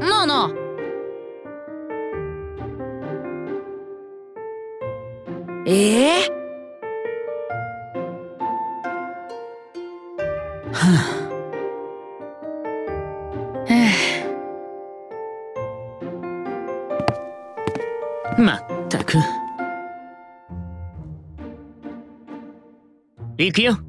なあなええ、まったく。行くよ。